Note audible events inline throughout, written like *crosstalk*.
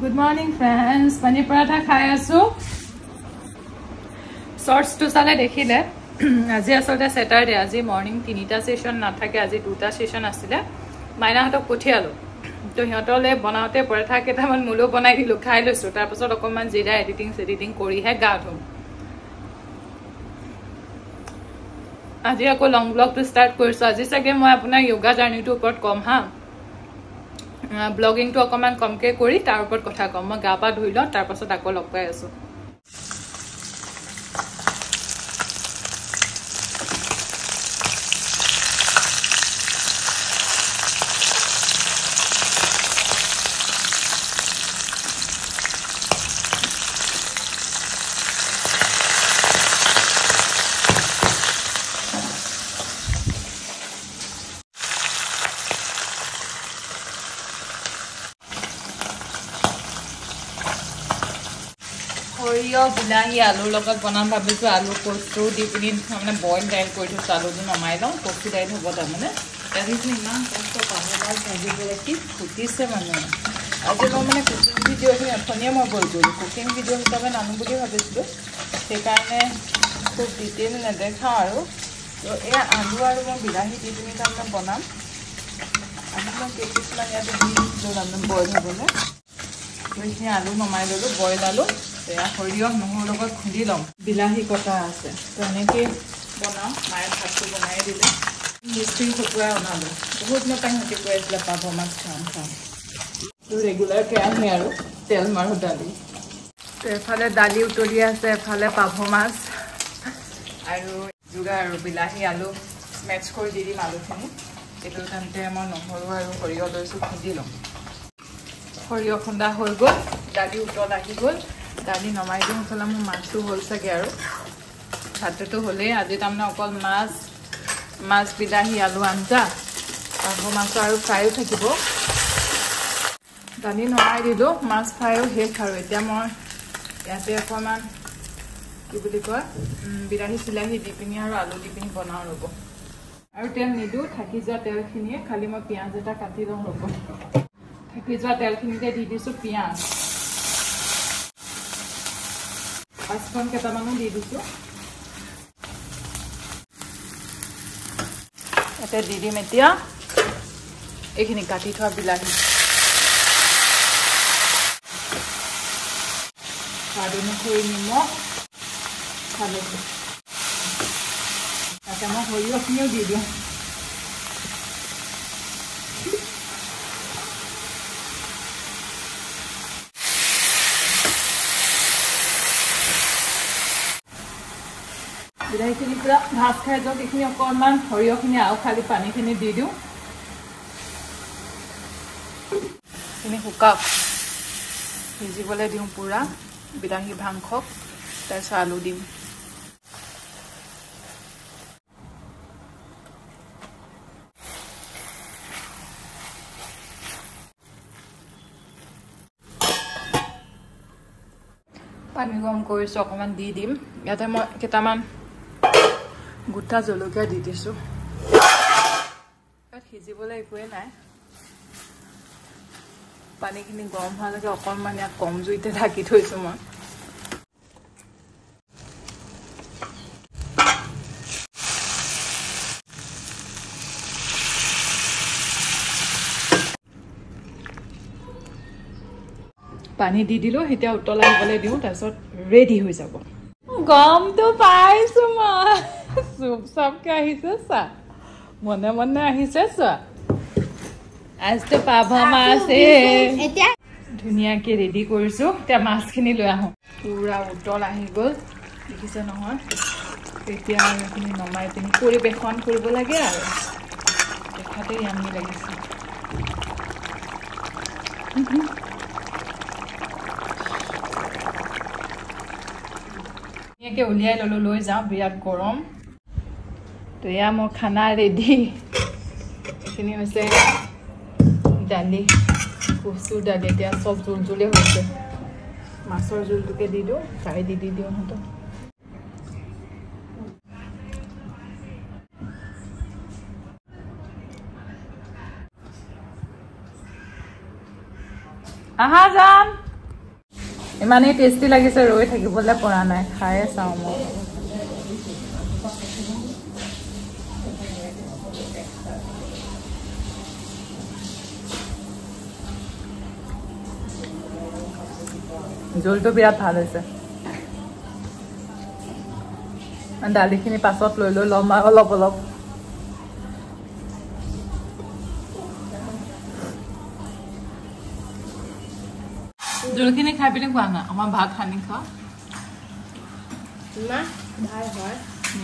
Good morning friends পানী পৰাঠা খাই আছোঁ। শ্বৰ্টছটো চালে দেখিলে *clears throat* আজি আচলতে ছেটাৰডে আজি মৰ্ণিং তিনিটা ছেশ্যন নাথাকে আজি দুটা ছেশ্যন আছিলে। মাইনাহঁতক পঠিয়ালোঁ। তো সিহঁতলৈ বনাওঁতে পৰঠা কেইটামান মোলৈও বনাই দিলোঁ খাই লৈছোঁ। তাৰপাছত অকণমান জিৰা এডিটিং চেডিটিং কৰিহে গা ধুম। আজি আকৌ লং ব্লগটো ষ্টাৰ্ট কৰিছোঁ। আজি চাগে মই আপোনাৰ য়োগা জাৰ্ণিটোৰ ওপৰত ক'ম হা। ব্লগিংটো অকণমান কমকৈ কৰি তাৰ ওপৰত কথা ক'ম। মই গা পা ধুই লওঁ তাৰপাছত আকৌ লগ পাই আছোঁ। সৰিয়হ বিলাহী আলুৰ লগত বনাম ভাবিছোঁ আলু কচু দি পিনি তাৰমানে বইল দাইল কৰি থৈছোঁ আলুটো নমাই লওঁ কচু দাইল হ'ব তাৰমানে। দালিটো ইমান কষ্ট পাহৰি ভাজিবলৈ কি ফুটিছে মানে। আজি মই মানে কুকিং ভিডিঅ'খিনি অথনিয়ে মই বইল কৰিলোঁ কুকিং ভিডিঅ' হিচাপে নানো বুলি ভাবিছিলোঁ। সেইকাৰণে খুব ডিটেইল নেদেখাওঁ আৰু। তো এয়া আলু আৰু মই বিলাহী দি পিনি তাৰমানে বনাম। আজি মই কেইপিছমান ইয়াতে দি দিছিলোঁ তাৰমানে বইল হ'বলৈ। এইখিনি আলু নমাই ল'লোঁ বইল আলু। এয়া সৰিয়হ নহৰুৰ লগত খুন্দি ল'ম। বিলাহী কটা আছে। তো এনেকৈ বনাওঁ। মায়ে ভাতটো বনাই দিলে। মিস্ত্ৰী শুকুৱাই বনালোঁ। বহুত দিনৰ পৰা সিহঁতি কৈ আছিলে পাভ মাছ খাম খাম। তো ৰেগুলাৰকৈ আহে আৰু তেল মাৰোঁ দালি। এফালে দালি উতলি আছে এফালে পাভ মাছ। আৰু যোগাৰ আৰু বিলাহী আলু মেক্স কৰি দি দিম আলুখিনি। এইটো তেন্তে মই নহৰু আৰু সৰিয়হ লৈছোঁ খুন্দি ল'ম। সৰিয়হ খুন্দা হৈ গ'ল দালি উতল আহি গ'ল। দালি নমাই দিওঁ ইফালে মোৰ মাছটো হ'ল চাগে আৰু। ভাতটোতো হ'লেই আজি তাৰমানে অকল মাছ মাছ বিলাহী আলু আঞ্জা আকৌ মাছৰ আৰু ফ্ৰাইও থাকিব। দালি নমাই দিলোঁ মাছ ফ্ৰাইও শেষ আৰু এতিয়া মই ইয়াতে অকণমান কি বুলি কয় বিলাহী চিলাহী দি পিনি আৰু আলু দি পিনি বনাওঁ ৰ'ব। আৰু তেল নিদিওঁ থাকি যোৱা তেলখিনিয়ে খালি মই পিঁয়াজ এটা কাটি লওঁ ৰ'ব। থাকি যোৱা তেলখিনিতে দি দিছোঁ পিঁয়াজ। পাঁচখন কেইটামানো দি দিছোঁ ইয়াতে দি দিম এতিয়া এইখিনি কাটি থোৱা বিলাহী সোৱাদ অনুসৰি নিমখ হালধি তাতে মই সৰিয়হখিনিও দি দিওঁ বিলাহীখিনি পূৰা ভাজ খাই যাওক এইখিনি অকণমান সৰিয়হখিনি আৰু খালি পানীখিনি দি দিওঁ। এইখিনি শুকাওক। সিজিবলৈ দিওঁ পূৰা বিলাহী ভাংসক তাৰপিছত আলু দিম। পানী গৰম কৰিছোঁ অকণমান দি দিম। ইয়াতে মই কেইটামান গোটা জলকীয়া দি দিছোঁ। ইয়াত সিজিবলৈ একোৱেই নাই। পানীখিনি গৰম হোৱালৈকে অকণমান ইয়াত কম জুইতে ঢাকি থৈছোঁ মই। পানী দি দিলোঁ এতিয়া উতলাই দিবলৈ দিওঁ তাৰপিছত ৰেডি হৈ যাব। গমটো পাইছো মই। চুপ চাপকে আহিছে চা মনে মনে আহিছে চোৱা আজিতো পাভ মাছ ধুনীয়াকে ৰেডি কৰিছো এতিয়া মাছখিনি লৈ আহোঁ পুৰা উতল আহি গ'ল দেখিছে নহয় এতিয়া আৰু এইখিনি নমাই পিনি পৰিৱেশন কৰিব লাগে আৰু দেখাতে ইয়ামি লাগিছে ধুনীয়াকৈ উলিয়াই ল'লোঁ লৈ যাওঁ বিৰাট গৰম তো এয়া মোৰ খানা ৰেডি এইখিনি হৈছে দালি কচু দালি এতিয়া চব জোল জোলেই হৈছে মাছৰ জোলটোকে দি দিওঁ ফ্ৰাই দি দি দিওঁ সিহঁতক আহা যাম ইমানেই টেষ্টি লাগিছে ৰৈ থাকিবলৈ পৰা নাই খায়ে চাওঁ মই জোলটো বিৰাট ভাল হৈছে। দালিখিনি পাছত লৈ লৈ ল'ম আৰু অলপ অলপ। জোলখিনি খাই পিনে খোৱা না আমাৰ ভাত সানি খোৱা।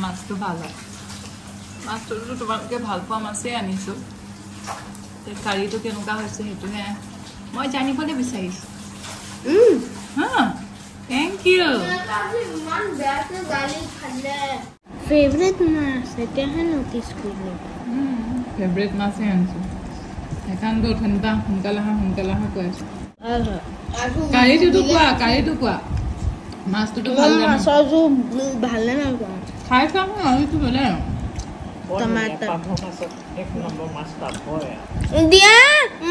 মাছটো ভাল হয়। মাছটোতো তোমালোকে ভাল পোৱা মাছেই আনিছোঁ। কাৰীটো কেনেকুৱা হৈছে সেইটোহে মই জানিবলৈ বিচাৰিছোঁ। হা থেংক ইউ ইমান বেয়াকে গালি খালে ফেভৰেট মাছ এতিয়াহে নটিচ কৰিলো ফেভৰেট মাছেই আনিছোঁ সেইকাৰণেতো অথনিটা সোনকালে আহা সোনকালে আহা কৈ আছোঁ কাৰীটোতো কোৱা কাৰীটো কোৱা মাছটোতো ভাল মই জানো মাছৰ জোল ভালে নাপাওঁ খাই মই আনিছোঁ বেলেগ টমাটাৰ দিয়া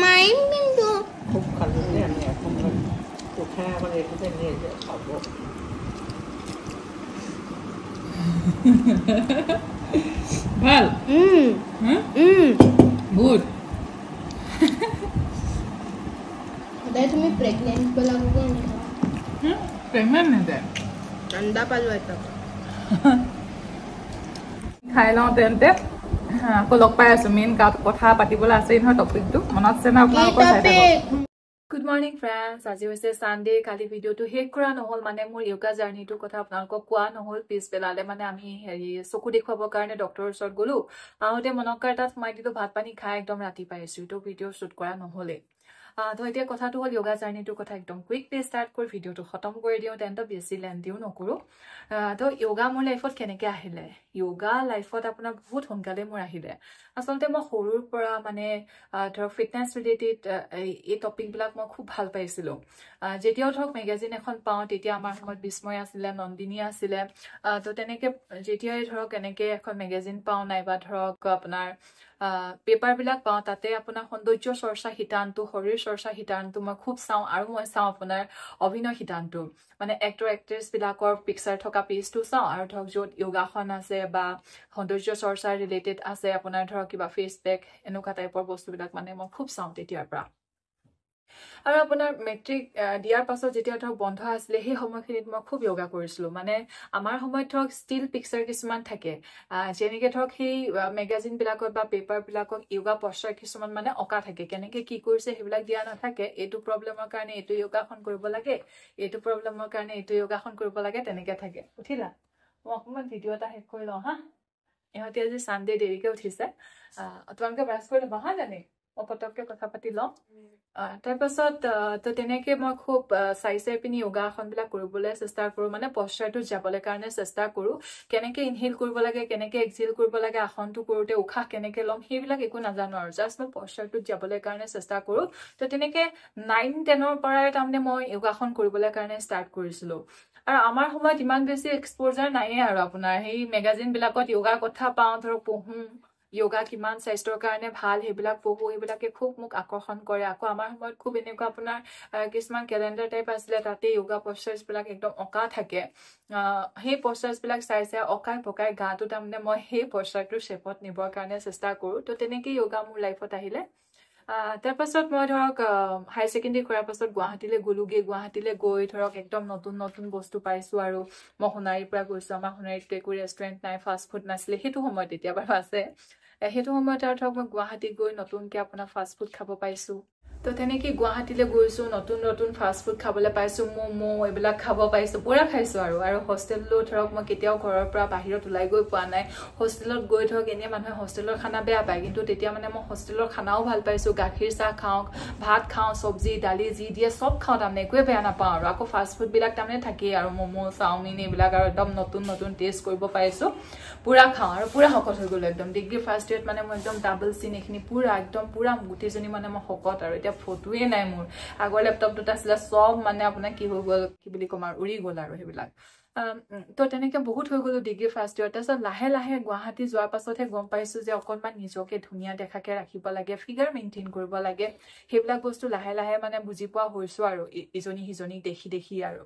মাৰিম কিন্তু খুব খালোঁ যে আমি এখন উঠাই আমাৰ এইটোতে নিয়ে যে পাব ভাল উম হা উম বহুত সদায় তুমি প্ৰেগনেণ্ট বিলাককো এনেকুৱা প্ৰেগনেণ্ট নেদে ঠাণ্ডা পালো এটা খাই লওঁ তেন্তে আকৌ লগ পাই আছো মেইন কথা পাতিবলৈ আছেই নহয় টপিকটো মনত আছে ন আপোনালোকৰ চাই থাকক গুড মৰ্ণিং ফ্ৰেণ্ডছ আজি হৈছে ছানডে কালি ভিডিঅ'টো শেষ কৰা নহ'ল মানে মোৰ য়োগা জাৰ্ণিটোৰ কথা আপোনালোকক কোৱা নহ'ল। পিছবেলালে মানে আমি হেৰি চকু দেখুৱাবৰ কাৰণে ডক্টৰৰ ওচৰত গ'লো। আহোঁতে মনকাৰ তাত সোমাই দিলোঁ ভাত পানী খাই একদম ৰাতি পাই আছোঁ। তো ভিডিঅ' শ্বুট কৰা নহ'লেই। তো এতিয়া কথাটো হ'ল য়োগা জাৰ্ণিটোৰ কথা একদম কুইকলি ষ্টাৰ্ট কৰি ভিডিঅ'টো খতম কৰি দিওঁ তেন্তে বেছি লেণ্ডিও নকৰোঁ। তো য়োগা মোৰ লাইফত কেনেকৈ আহিলে? য়োগা লাইফত আপোনাৰ বহুত সোনকালে মোৰ আহিলে। আচলতে মই সৰুৰ পৰা মানে ধৰক ফিটনেছ ৰিলেটেড এই টপিকবিলাক মই খুব ভাল পাইছিলোঁ। যেতিয়াও ধৰক মেগাজিন এখন পাওঁ তেতিয়া আমাৰ সময়ত বিস্ময় আছিলে নন্দিনী আছিলে। তো তেনেকৈ যেতিয়াই ধৰক এনেকৈ এখন মেগাজিন পাওঁ নাইবা ধৰক আপোনাৰ পেপাৰবিলাক পাওঁ তাতে আপোনাৰ সৌন্দৰ্য চৰ্চা শিতানটো শৰীৰ চৰ্চা শিতানটো মই খুব চাওঁ আৰু মই চাওঁ আপোনাৰ অভিনয় শিতানটো মানে এক্টৰ এক্ট্ৰেছবিলাকৰ পিকচাৰ থকা পেজটো চাওঁ আৰু ধৰক য'ত য়োগাসন আছে বা সৌন্দৰ্য চৰ্চাৰ ৰিলেটেড আছে আপোনাৰ ধৰক কিবা ফেচ পেক এনেকুৱা টাইপৰ বস্তুবিলাক মানে মই খুব চাওঁ তেতিয়াৰ পৰা। আৰু আপোনাৰ মেট্ৰিক দিয়াৰ পাছত যেতিয়া ধৰক বন্ধ আছিলে সেই সময়খিনিত মই খুব য়োগা কৰিছিলোঁ। মানে আমাৰ সময়ত ধৰক ষ্টিল পিকচাৰ কিছুমান থাকে। যেনেকৈ ধৰক সেই মেগাজিনবিলাকত বা পেপাৰবিলাকত য়োগা পশ্চাৰ কিছুমান মানে অঁকা থাকে। কেনেকৈ কি কৰিছে সেইবিলাক দিয়া নাথাকে। এইটো প্ৰব্লেমৰ কাৰণে এইটো য়োগাসন কৰিব লাগে। এইটো প্ৰব্লেমৰ কাৰণে এইটো য়োগাসন কৰিব লাগে। তেনেকৈ থাকে। উঠিলা? মই অকণমান ভিডিঅ' এটা শেষ কৰি লওঁ হা? ইহঁতে আজি ছানডে দেৰিকৈ উঠিছে। তোমালোকে ব্ৰাছ কৰি ল'বা হা জানি? মই পটককৈ কথা পাতি লওঁ তাৰপাছত তো তেনেকৈ মই খুব চাই চাই পিনি য়োগাসনবিলাক কৰিবলৈ চেষ্টা কৰোঁ। মানে পশ্চাৰটোত যাবলৈ কাৰণে চেষ্টা কৰোঁ। কেনেকৈ ইনহেল কৰিব লাগে কেনেকৈ এক্সেল কৰিব লাগে আসনটো কৰোঁতে উশাহ কেনেকৈ ল'ম সেইবিলাক একো নাজানো আৰু। জাষ্ট মই পশ্চাৰটোত যাবলৈ কাৰণে চেষ্টা কৰোঁ। তো তেনেকৈ নাইন টেনৰ পৰাই তাৰমানে মই য়োগাসন কৰিবলৈ কাৰণে ষ্টাৰ্ট কৰিছিলোঁ। আৰু আমাৰ সময়ত ইমান বেছি এক্সপ'জাৰ নায়েই আৰু আপোনাৰ। সেই মেগাজিনবিলাকত য়োগাৰ কথা পাওঁ ধৰক পঢ়োঁ য়োগা কিমান স্বাস্থ্যৰ কাৰণে ভাল সেইবিলাক পঢ়োঁ সেইবিলাকে খুব মোক আকৰ্ষণ কৰে। আকৌ আমাৰ সময়ত খুব এনেকুৱা আপোনাৰ কিছুমান কেলেণ্ডাৰ টাইপ আছিলে তাতে য়োগা পষ্টাৰ্ছবিলাক একদম অঁকা থাকে। সেই পষ্টাৰ্ছবিলাক চাই চাই অঁকাই পকাই গাটো তাৰমানে মই সেই পষ্টাৰটোৰ শ্বেপত নিবৰ কাৰণে চেষ্টা কৰোঁ। তো তেনেকেই য়োগা মোৰ লাইফত আহিলে। তাৰপাছত মই ধৰক হায়াৰ ছেকেণ্ডেৰী কৰাৰ পাছত গুৱাহাটীলৈ গ'লোগৈ। গুৱাহাটীলৈ গৈ ধৰক একদম নতুন নতুন বস্তু পাইছোঁ আৰু মই সোণাৰীৰ পৰা গৈছোঁ। আমাৰ সোণাৰীত একো ৰেষ্টুৰেণ্ট নাই ফাষ্ট ফুড নাছিলে। সেইটো সময়ত এতিয়া বাৰু আছে। সেইটো সময়ত আৰু ধৰক মই গুৱাহাটীত গৈ নতুনকৈ আপোনাৰ ফাষ্ট ফুড খাব পাইছোঁ। তো তেনেকৈ গুৱাহাটীলৈ গৈছোঁ নতুন নতুন ফাষ্ট ফুড খাবলৈ পাইছোঁ ম'ম' এইবিলাক খাব পাইছোঁ পূৰা খাইছোঁ আৰু। আৰু হোষ্টেললৈ ধৰক মই কেতিয়াও ঘৰৰ পৰা বাহিৰত ওলাই গৈ পোৱা নাই। হোষ্টেলত গৈ ধৰক এনেই মানুহে হোষ্টেলৰ খানা বেয়া পায় কিন্তু তেতিয়া মানে মই হোষ্টেলৰ খানাও ভাল পাইছোঁ গাখীৰ চাহ খাওঁ ভাত খাওঁ চব্জি দালি যি দিয়ে চব খাওঁ তাৰমানে একোৱে বেয়া নাপাওঁ আৰু। আকৌ ফাষ্ট ফুডবিলাক তাৰমানে থাকেই আৰু ম'ম' চাওমিন এইবিলাক আৰু একদম নতুন নতুন টেষ্ট কৰিব পাৰিছোঁ পূৰা খাওঁ আৰু পূৰা শকত হৈ গ'লোঁ একদম। ডিগ্ৰী ফাৰ্ষ্ট ইয়েৰত মানে মই একদম ডাবল চিন এইখিনি পূৰা একদম পূৰা গোটেইজনী মানে মই শকত আৰু এতিয়া ফটোৱে নাই মোৰ। আগৰ লেপটপটোত আছিলে চব মানে আপোনাৰ কি হৈ গ'ল কি বুলি ক'ম আৰু উৰি গ'ল আৰু সেইবিলাক। তো তেনেকে বহুত হৈ গ'লো ডিগ্ৰী ফাৰ্ষ্ট ইয়েৰ তাৰপিছত লাহে লাহে গুৱাহাটী যোৱাৰ পাছতহে গম পাইছো যে অকণমান নিজকে ধুনীয়া দেখাকে ৰাখিব লাগে ফিগাৰ মেইনটেইন কৰিব লাগে। সেইবিলাক বস্তু লাহে লাহে মানে বুজি পোৱা হৈছো আৰু ইজনী সিজনীক দেখি দেখি আৰু।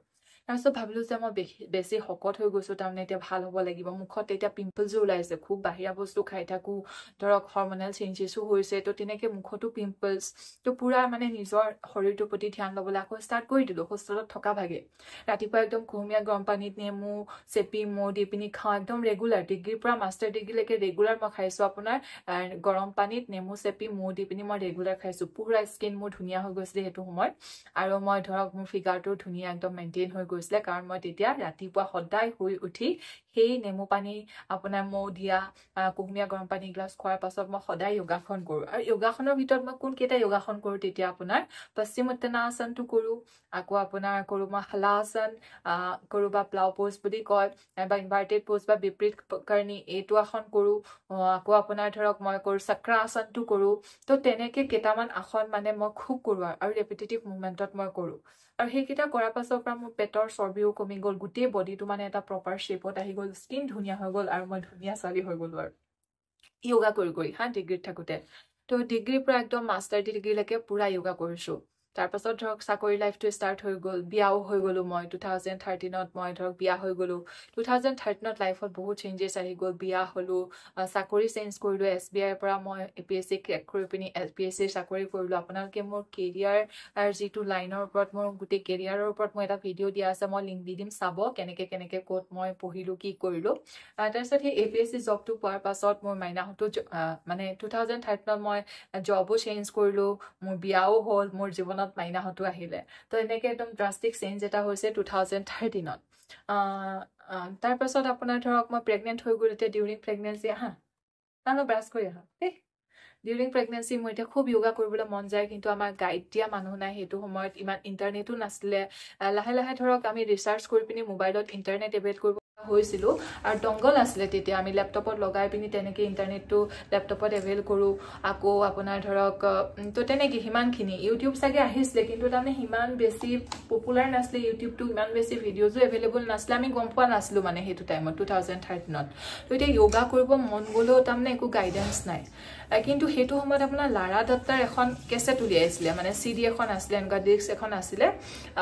তাৰপিছত ভাবিলো যে মই বেছি শকত হৈ গৈছো তাৰমানে এতিয়া ভাল হ'ব লাগিব। মুখত এতিয়া পিম্পলছো ওলাইছে খুব বাহিৰা বস্তু খাই থাকো ধৰক হৰমনেল চেঞ্জেছো হৈছে তো তেনেকে মুখতো পিম্পলছ তো পুৰা মানে নিজৰ শৰীৰটোৰ প্ৰতি ধ্যান ল'বলৈ আকৌ ষ্টাৰ্ট কৰি দিলো হোষ্টেলত থকা ভাগে। ৰাতিপুৱা একদম কুহুমীয়া গৰম পানীত নেমু চেপি মৌ দি পিনি খাওঁ একদম ৰেগুলাৰ ডিগ্ৰীৰ পৰা মাষ্টাৰ ডিগ্ৰীলৈকে ৰেগুলাৰ মই খাইছো। আপোনাৰ গৰম পানীত নেমু চেপি মৌ দি পিনি মই ৰেগুলাৰ খাইছো। পুৰা স্কিন মোৰ ধুনীয়া হৈ গৈছিলে সেইটো সময়ত। আৰু মই ধৰক মোৰ ফিগাৰটো ধুনীয়া একদম মেইনটেইন হৈ গৈছিলে কাৰণ মই তেতিয়া ৰাতিপুৱা সদায় শুই উঠি সেই নেমু পানী আপোনাৰ মৌ দিয়া কুহুমীয়া গৰম পানী গিলাচ খোৱাৰ পাছত মই সদায় যোগাসন কৰোঁ। আৰু যোগাসনৰ ভিতৰত মই কোনকেইটা যোগাসন কৰোঁ তেতিয়া আপোনাৰ পশ্চিম উত্তনাসনটো কৰোঁ আকৌ আপোনাৰ কৰোঁ মই হলাসন কৰোঁ বা প্লাউ প'জ বুলি কয় বা ইনভাৰ্টেড প'জ বা বিপৰীত কৰ্ণী এইটো আসন কৰোঁ আকৌ আপোনাৰ ধৰক মই কৰোঁ চক্ৰ আসনটো কৰোঁ। তো তেনেকে কেইটামান আসন মানে মই খুব কৰোঁ আৰু ৰেপিটেটিভ মুভমেণ্টত মই কৰোঁ। আৰু সেইকেইটা কৰাৰ পাছৰ পৰা মোৰ পেটৰ চৰ্বিও কমি গ'ল গোটেই বডিটো মানে এটা প্ৰপাৰ শ্বেপত আহি গ'ল স্কিন ধুনীয়া হৈ গ'ল আৰু মই ধুনীয়া ছোৱালী হৈ গ'লো আৰু। য়োগা কৰি কৰি হা ডিগ্ৰীত থাকোঁতে। তো ডিগ্ৰীৰ পৰা একদম মাষ্টাৰ ডিগ্ৰীলৈকে পুৰা য়োগা কৰিছোঁ। তাৰপাছত ধৰক চাকৰি লাইফটো ষ্টাৰ্ট হৈ গ'ল বিয়াও হৈ গ'লো মই টু থাউজেণ্ড থাৰ্টিনত মই ধৰক বিয়া হৈ গ'লোঁ। টু থাউজেণ্ড থাৰ্টিনত লাইফত বহুত চেঞ্জেছ আহি গ'ল বিয়া হ'লোঁ চাকৰি চেঞ্জ কৰিলোঁ এছ বি আইৰ পৰা মই A P S C crack কৰি পিনি এছ পি এছ চিৰ চাকৰি কৰিলোঁ। আপোনালোকে মোৰ কেৰিয়াৰ যিটো লাইনৰ ওপৰত মোৰ গোটেই কেৰিয়াৰৰ ওপৰত মই এটা ভিডিঅ' দিয়া আছে মই লিংক দি দিম চাব কেনেকৈ কেনেকৈ ক'ত মই পঢ়িলোঁ কি কৰিলোঁ। তাৰপিছত সেই এ পি এছ চি জবটো পোৱাৰ পাছত মোৰ মাইনাহঁতো মানে টু থাউজেণ্ড থাৰ্টিনত মই জবো চেঞ্জ কৰিলোঁ মোৰ বিয়াও হ'ল মোৰ জীৱনত মাইনাহঁতো আহিলে। তো এনেকৈ একদম ড্ৰাষ্টিক চেঞ্জ এটা হৈছে টু থাউজেণ্ড থাৰ্টিনত তাৰপাছত আপোনাৰ ধৰক মই প্ৰেগনেণ্ট হৈ গ'লো এতিয়া ডিউৰিং প্ৰেগনেঞ্চি আহা না ব্ৰাছ কৰি আহা দেই। ডিউৰিং প্ৰেগনেঞ্চি মোৰ এতিয়া খুব য়োগা কৰিবলৈ মন যায় কিন্তু আমাৰ গাইড দিয়া মানুহ নাই সেইটো সময়ত ইমান ইণ্টাৰনেটো নাছিলে। লাহে লাহে ধৰক আমি ৰিচাৰ্চ কৰি পিনি মোবাইলত ইণ্টাৰনেট এভেইল কৰিব হৈছিলোঁ। আৰু ডংগল আছিলে তেতিয়া। আমি লেপটপত লগাই পিনি তেনেকৈ ইণ্টাৰনেটটো লেপটপত এভেইল কৰোঁ। আকৌ আপোনাৰ ধৰক তো তেনেকৈ সিমানখিনি। ইউটিউব চাগে আহিছিলে কিন্তু তাৰমানে সিমান বেছি পপুলাৰ নাছিলে ইউটিউবটো ইমান বেছি ভিডিঅ'জো এভেইলেবল নাছিলে। আমি গম পোৱা নাছিলোঁ মানে সেইটো টাইমত টু থাউজেণ্ড থাৰ্টিনত তো এতিয়া য়োগা কৰিব মন গ'লেও তাৰমানে একো গাইডেঞ্চ নাই। কিন্তু সেইটো সময়ত আপোনাৰ লাৰা দত্তাৰ এখন কেছেট উলিয়াইছিলে। মানে চি ডি এখন আছিলে এনেকুৱা ডিস্ক এখন আছিলে।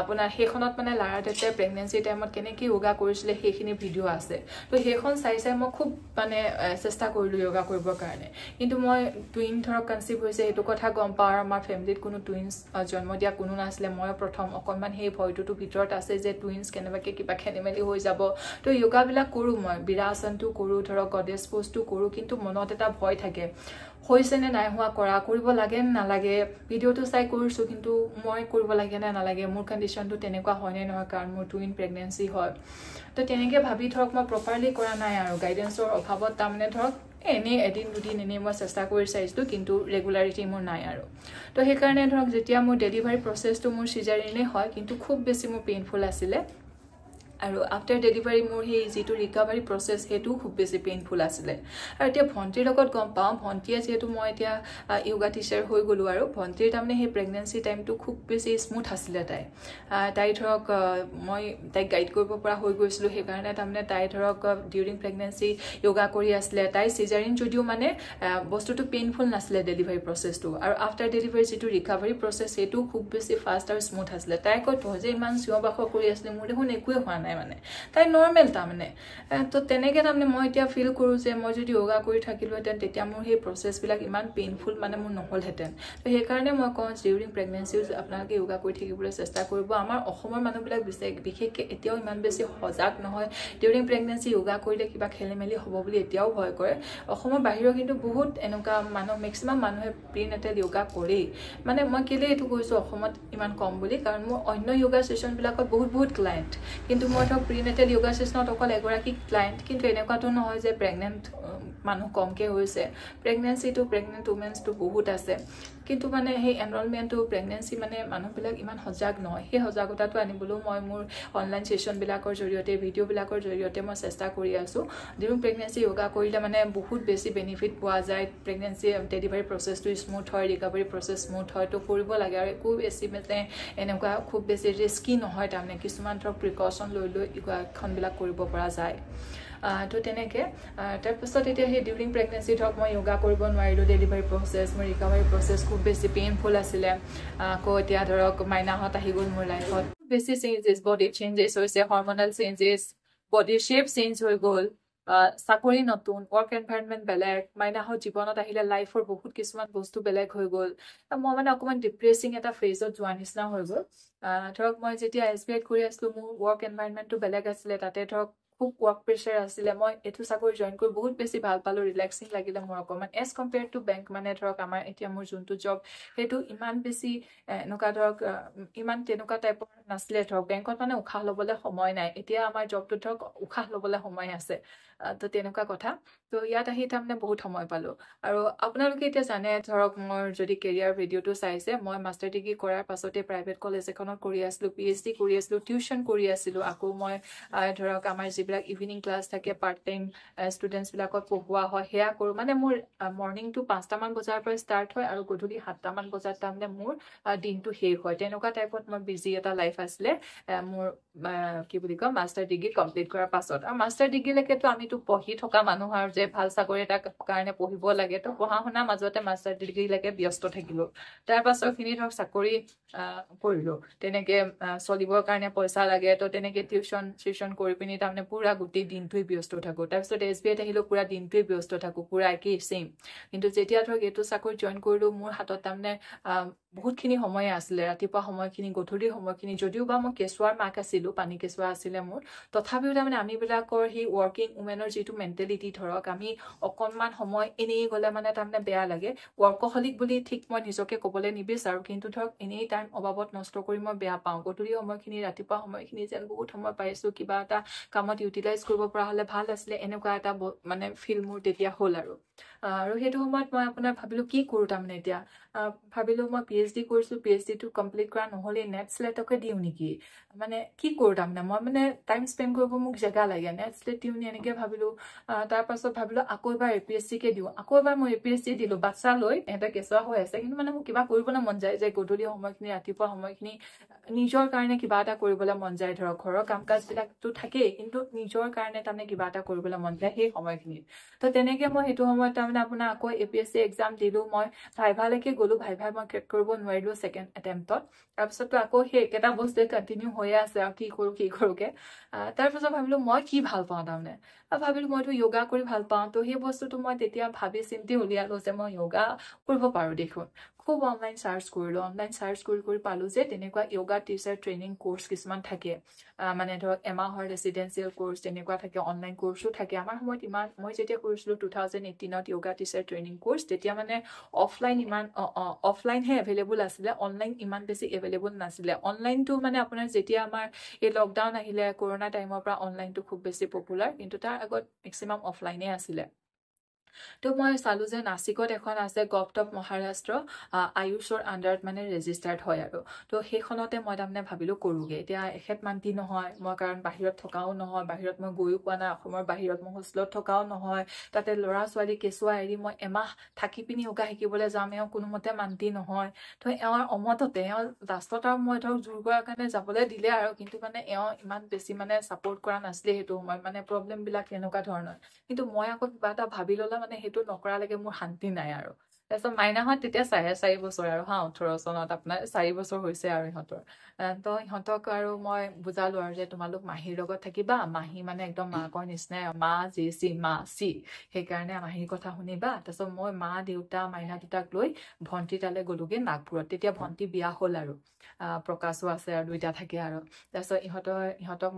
আপোনাৰ সেইখনত মানে লাৰা দত্তাই প্ৰেগনেঞ্চি টাইমত কেনেকৈ য়োগা কৰিছিলে সেইখিনি ভিডিঅ' আছে। তো সেইখন চাই চাই মই খুব মানে চেষ্টা কৰিলোঁ য়োগা কৰিবৰ কাৰণে। কিন্তু মই টুইন ধৰক কনচিভ হৈছে সেইটো কথা গম পাওঁ আৰু আমাৰ ফেমিলিত কোনো টুইনছ জন্ম দিয়া কোনো নাছিলে। মই প্ৰথম অকণমান সেই ভয়টোতো ভিতৰত আছে যে টুইনছ কেনেবাকৈ কিবা খেলি মেলি হৈ যাব। তো য়োগাবিলাক কৰোঁ মই বিৰাসনটো কৰোঁ ধৰক গডেজ প'জটো কৰোঁ কিন্তু মনত এটা ভয় থাকে। হৈছে নে নাই হোৱা কৰা কৰিব লাগে নে নালাগে ভিডিঅ'টো চাই কৰিছোঁ কিন্তু মই কৰিব লাগে নে নালাগে মোৰ কণ্ডিশ্যনটো তেনেকুৱা হয় নে নহয় কাৰণ মোৰ টুইন প্ৰেগনেঞ্চি হয়। তো তেনেকৈ ভাবি ধৰক মই প্ৰপাৰলি কৰা নাই আৰু গাইডেঞ্চৰ অভাৱত তাৰমানে ধৰক এনেই এদিন দুদিন এনেই মই চেষ্টা কৰি চাইছিলোঁ কিন্তু ৰেগুলাৰিটি মোৰ নাই আৰু। তো সেইকাৰণে ধৰক যেতিয়া মোৰ ডেলিভাৰী প্ৰচেছটো মোৰ চিজাৰিনেই হয় কিন্তু খুব বেছি মোৰ পেইনফুল আছিলে আৰু আফটাৰ ডেলিভাৰী মোৰ সেই যিটো ৰিকভাৰী প্ৰচেছ সেইটোও খুব বেছি পেইনফুল আছিলে। আৰু এতিয়া ভণ্টিৰ লগত গম পাওঁ ভণ্টিয়ে যিহেতু মই এতিয়া য়োগা টিচাৰ হৈ গ'লোঁ আৰু ভণ্টিৰ তাৰমানে সেই প্ৰেগনেঞ্চি টাইমটো খুব বেছি স্মুথ আছিলে তাই তাই ধৰক মই তাইক গাইড কৰিব পৰা হৈ গৈছিলোঁ সেইকাৰণে তাৰমানে তাই ধৰক ডিউৰিং প্ৰেগনেঞ্চি য়োগা কৰি আছিলে। তাই চিজাৰিন যদিও মানে বস্তুটো পেইনফুল নাছিলে ডেলিভাৰী প্ৰচেছটো আৰু আফটাৰ ডেলিভাৰী যিটো ৰিকভাৰী প্ৰচেছ সেইটোও খুব বেছি ফাষ্ট আৰু স্মুথ আছিলে। তাই কৈ যে ইমান চিঞৰ বাখৰ কৰি আছিলে মোৰ দেখোন একোৱে হোৱা নাই মানে। তাই নৰ্মেল তাৰমানে। তো তেনেকৈ তাৰমানে মই এতিয়া ফিল কৰোঁ যে মই যদি য়োগা কৰি থাকিলোহেঁতেন তেতিয়া মোৰ সেই প্ৰচেছবিলাক ইমান পেইনফুল মানে মোৰ নহ'লহেঁতেন। তো সেইকাৰণে মই কওঁ ডিউৰিং প্ৰেগনেঞ্চিও আপোনালোকে য়োগা কৰি থাকিবলৈ চেষ্টা কৰিব। আমাৰ অসমৰ মানুহবিলাক বিশেষ বিশেষকৈ এতিয়াও ইমান বেছি সজাগ নহয়। ডিউৰিং প্ৰেগনেঞ্চি য়োগা কৰিলে কিবা খেলি মেলি হ'ব বুলি এতিয়াও ভয় কৰে। অসমৰ বাহিৰৰ কিন্তু বহুত এনেকুৱা মানুহ মেক্সিমাম মানুহে প্ৰি নেটেল য়োগা কৰেই। মানে মই কেলৈ এইটো কৈছোঁ অসমত ইমান কম বুলি। কাৰণ মোৰ অন্য য়োগা ছেশ্যনবিলাকত বহুত বহুত ক্লায়েণ্ট কিন্তু মই ধৰক প্ৰি নেটেল য়োগা ছেশ্যনত অকল এগৰাকী ক্লায়েণ্ট কিন্তু এনেকুৱাতো নহয় যে প্ৰেগনেণ্ট মানুহ কমকৈ হৈছে। প্ৰেগনেঞ্চিটো প্ৰেগনেণ্ট উমেন্সটো বহুত আছে। কিন্তু মানে সেই এনৰলমেণ্টটো প্ৰেগনেঞ্চি মানে মানুহবিলাক ইমান সজাগ নহয়। সেই সজাগতাটো আনিবলৈও মই মোৰ অনলাইন ছেশ্যনবিলাকৰ জৰিয়তে ভিডিঅ'বিলাকৰ জৰিয়তে মই চেষ্টা কৰি আছোঁ। ডিউৰিং প্ৰেগনেঞ্চি য়োগা কৰিলে মানে বহুত বেছি বেনিফিট পোৱা যায়। প্ৰেগনেঞ্চি ডেলিভাৰী প্ৰচেছটো স্মুথ হয় ৰিকভাৰী প্ৰচেছ স্মুথ হয় তো কৰিব লাগে আৰু একো বেছি মানে এনেকুৱা খুব বেছি ৰিস্কি নহয় তাৰমানে। কিছুমান ধৰক প্ৰিকশ্যন লৈ লৈ য়োগাখনবিলাক কৰিব পৰা যায়। তো তেনেকৈ তাৰপিছত এতিয়া সেই ডিউৰিং প্ৰেগনেঞ্চি ধৰক মই য়োগা কৰিব নোৱাৰিলোঁ ডেলিভাৰী প্ৰচেছ মোৰ ৰিকভাৰী প্ৰচেছ খুব বেছি পেইনফুল আছিলে। আকৌ এতিয়া ধৰক মাইনাহঁত আহি গ'ল মোৰ লাইফত বেছি চেঞ্জেছ বডি চেঞ্জেছ হৈছে হৰমনেল চেঞ্জেছ বডিৰ শ্বেপ চেঞ্জ হৈ গ'ল চাকৰি নতুন ৱৰ্ক এনভাইৰনমেণ্ট বেলেগ মাইনাহঁত জীৱনত আহিলে লাইফৰ বহুত কিছুমান বস্তু বেলেগ হৈ গ'ল। মই মানে অকণমান ডিপ্ৰেছিং এটা ফেজত যোৱা নিচিনা হৈ গ'ল। ধৰক মই যেতিয়া এছ বি আইত কৰি আছিলোঁ মোৰ ৱৰ্ক এনভাইৰনমেণ্টটো বেলেগ আছিলে তাতে ধৰক খুব ৱৰ্ক প্ৰেছাৰ আছিলে মই এইটো চাকৰি জইন কৰি বহুত বেছি ভাল পালোঁ ৰিলেক্সিং লাগিলে মোৰ অকণমান। এজ কম্পেয়াৰ টু বেংক মানে ধৰক আমাৰ এতিয়া মোৰ যোনটো জব সেইটো ইমান বেছি এনেকুৱা ধৰক ইমান তেনেকুৱা টাইপৰ নাছিলে ধৰক। বেংকত মানে উশাহ ল'বলৈ সময় নাই। এতিয়া আমাৰ জবটোত ধৰক উশাহ ল'বলৈ সময় আছে। তো তেনেকুৱা কথা। তো ইয়াত আহি তাৰমানে বহুত সময় পালোঁ। আৰু আপোনালোকে এতিয়া জানে ধৰক মোৰ যদি কেৰিয়াৰ ভিডিঅ'টো চাইছে মই মাষ্টাৰ ডিগ্ৰী কৰাৰ পাছতে প্ৰাইভেট কলেজ এখনত কৰি আছিলোঁ পি এইচ ডি কৰি আছিলোঁ টিউশ্যন কৰি আছিলোঁ। আকৌ মই ধৰক আমাৰ যিবিলাক ইভিনিং ক্লাছ থাকে পাৰ্ট টাইম ষ্টুডেণ্টছবিলাকত পঢ়োৱা হয় সেয়া কৰোঁ। মানে মোৰ মৰ্ণিংটো পাঁচটামান বজাৰ পৰা ষ্টাৰ্ট হয় আৰু গধূলি সাতটামান বজাত তাৰমানে মোৰ দিনটো শেষ হয়। তেনেকুৱা টাইপত মই বিজি এটা লাইফ আছিলে মোৰ কি বুলি কয় মাষ্টাৰ ডিগ্ৰী কমপ্লিট কৰাৰ পাছত। আৰু মাষ্টাৰ ডিগ্ৰীলৈকেতো আমিতো পঢ়ি থকা মানুহ আৰু যে ভাল চাকৰি এটা কাৰণে পঢ়িব লাগে তো পঢ়া শুনাৰ মাজতে মাষ্টাৰ ডিগ্ৰীলৈকে ব্যস্ত থাকিলোঁ। তাৰ পাছৰখিনি ধৰক চাকৰি কৰিলোঁ। তেনেকৈ চলিবৰ কাৰণে পইচা লাগে তো তেনেকৈ টিউশ্যন চিউশ্যন কৰি পিনি তাৰমানে পূৰা গোটেই দিনটোৱে ব্যস্ত থাকোঁ। তাৰপিছত এছ বি আইত আহিলেও পূৰা দিনটোৱে ব্যস্ত থাকোঁ পূৰা একেই ছেইম কিন্তু যেতিয়া ধৰক এইটো চাকৰি জইন কৰিলোঁ মোৰ হাতত তাৰমানে বহুতখিনি সময় আছিলে। ৰাতিপুৱা সময়খিনি গধূলি সময়খিনি যদিও বা মই কেঁচুৱাৰ মাক আছিলোঁ পানী কেঁচুৱা আছিলে মোৰ তথাপিও তাৰমানে আমিবিলাকৰ সেই ৱৰ্কিং উমেনৰ যিটো মেণ্টেলিটি ধৰক আমি অকণমান সময় এনেই গ'লে মানে তাৰমানে বেয়া লাগে। ৱৰ্কহলিক বুলি ঠিক মই নিজকে ক'বলৈ নিবিচাৰোঁ কিন্তু ধৰক এনেই টাইম অভাৱত নষ্ট কৰি মই বেয়া পাওঁ। গধূলি সময়খিনি ৰাতিপুৱা সময়খিনি যেন বহুত সময় পাইছোঁ কিবা এটা কামত ইউটিলাইজ কৰিব পৰা হ'লে ভাল আছিলে এনেকুৱা এটা মানে ফিল মোৰ তেতিয়া হ'ল আৰু। আৰু সেইটো সময়ত মই আপোনাৰ ভাবিলোঁ কি কৰোঁ তাৰমানে এতিয়া? ভাবিলোঁ মই পি এইচ ডি কৰিছোঁ পি এইচ ডিটো কমপ্লিট কৰা নহ'লেই নেট শ্লেটকে দিওঁ নেকি? মানে কি কৰোঁ তাৰমানে? মই মানে টাইম স্পেণ্ড কৰিব মোক জেগা লাগে নেট শ্লেট দিওঁ নি এনেকৈ ভাবিলোঁ। তাৰপাছত ভাবিলোঁ আকৌ এবাৰ এ পি এছ চিকে দিওঁ। আকৌ এবাৰ মই এ পি এছ চি দিলোঁ বাচ্চা লৈ সিহঁতে কেঁচুৱা হৈ আছে। কিন্তু মানে মোক কিবা কৰিবলৈ মন যায় যে গধূলি সময়খিনি ৰাতিপুৱা সময়খিনি নিজৰ কাৰণে কিবা এটা কৰিবলৈ মন যায়। ধৰক ঘৰৰ কাম কাজবিলাকতো থাকেই কিন্তু নিজৰ কাৰণে তাৰমানে কিবা এটা কৰিবলৈ মন যায় সেই সময়খিনিত। তো তেনেকৈ মই সেইটো সময়ত তাৰমানে আপোনাৰ আকৌ A P S C exam দিলোঁ মই ভাইভালৈকে গ'লোঁ ভাইভাই মই ক্ৰেক কৰিব নোৱাৰিলোঁ ছেকেণ্ড এটেম্পটত তাৰপিছতো আকৌ সেই একেটা বস্তুৱে কণ্টিনিউ হৈয়ে আছে আৰু কি কৰোঁ কি কৰোঁকৈ তাৰপিছত ভাবিলোঁ মই কি ভাল পাওঁ তাৰমানে? ভাবিলোঁ মইতো য়োগা কৰি ভাল পাওঁ তো সেই বস্তুটো মই তেতিয়া ভাবি চিন্তি উলিয়ালোঁ যে মই য়োগা কৰিব পাৰোঁ দেখোন। খুব অনলাইন চাৰ্চ কৰিলোঁ অনলাইন চাৰ্চ কৰি কৰি পালোঁ যে তেনেকুৱা য়োগা টিচাৰ ট্ৰেইনিং কোৰ্চ কিছুমান থাকে মানে ধৰক এমাহৰ ৰেচিডেঞ্চিয়েল কোৰ্চ তেনেকুৱা থাকে অনলাইন কোৰ্চো থাকে আমাৰ সময়ত ইমান মই যেতিয়া কৰিছিলোঁ টু থাউজেণ্ড এইটিনত য়োগা টিচাৰ ট্ৰেইনিং কোৰ্চ তেতিয়া মানে অফলাইন ইমান অফলাইনহে এভেইলেবল আছিলে অনলাইন ইমান বেছি এভেইলেবল নাছিলে অনলাইনটো মানে আপোনাৰ যেতিয়া আমাৰ এই লকডাউন আহিলে কৰোণা টাইমৰ পৰা অনলাইনটো খুব বেছি পপুলাৰ কিন্তু তাৰ আগত মেক্সিমাম অফলাইনে আছিলে তো মই চালোঁ যে নাচিকত এখন আছে গভটপ মহাৰাষ্ট্ৰ আয়ুষৰ আণ্ডাৰত মানে ৰেজিষ্টাৰ্ড হয় আৰু। তো সেইখনতে মই তাৰমানে ভাবিলোঁ কৰোঁগৈ। এতিয়া এখেত মান্তি নহয় মই কাৰণ বাহিৰত থকাও নহয় বাহিৰত মই গৈও পোৱা নাই অসমৰ বাহিৰত মই হোষ্টেলত থকাও নহয় তাতে ল'ৰা ছোৱালী কেঁচুৱা এৰি মই এমাহ থাকি পিনি য়োগা শিকিবলৈ যাম এওঁ কোনোমতে মান্তি নহয়। তো এওঁৰ অমততে এওঁ লাষ্টত আৰু মই ধৰক জোৰ কৰাৰ কাৰণে যাবলৈ দিলে আৰু কিন্তু মানে এওঁ ইমান বেছি মানে ছাপৰ্ট কৰা নাছিলে সেইটো সময়ত মানে প্ৰব্লেমবিলাক তেনেকুৱা ধৰণৰ। কিন্তু মই আকৌ কিবা এটা ভাবি ল'লে মানে সেইটো নকৰালৈকে মোৰ শান্তি নাই আৰু। তাৰপিছত মাইনাহঁত তেতিয়া চাৰে চাৰি বছৰ আৰু হা ওঠৰ চনত আপোনাৰ চাৰি বছৰ হৈছে আৰু ইহঁতৰ। তো ইহঁতক আৰু মই বুজালোঁ আৰু যে তোমালোক মাহীৰ লগত থাকিবা মাহী মানে একদম মাকৰ নিচিনাই মা জি চি মা চি সেইকাৰণে মাহীৰ কথা শুনিবা। তাৰপিছত মই মা দেউতা মাইনা দুটাক লৈ ভণ্টি তালৈ গ'লোগৈ নাগপুৰত। তেতিয়া ভণ্টি বিয়া হ'ল আৰু। প্ৰকাশো আছে আৰু দুইটা থাকে আৰু। তাৰপিছত ইহঁতৰ ইহঁতক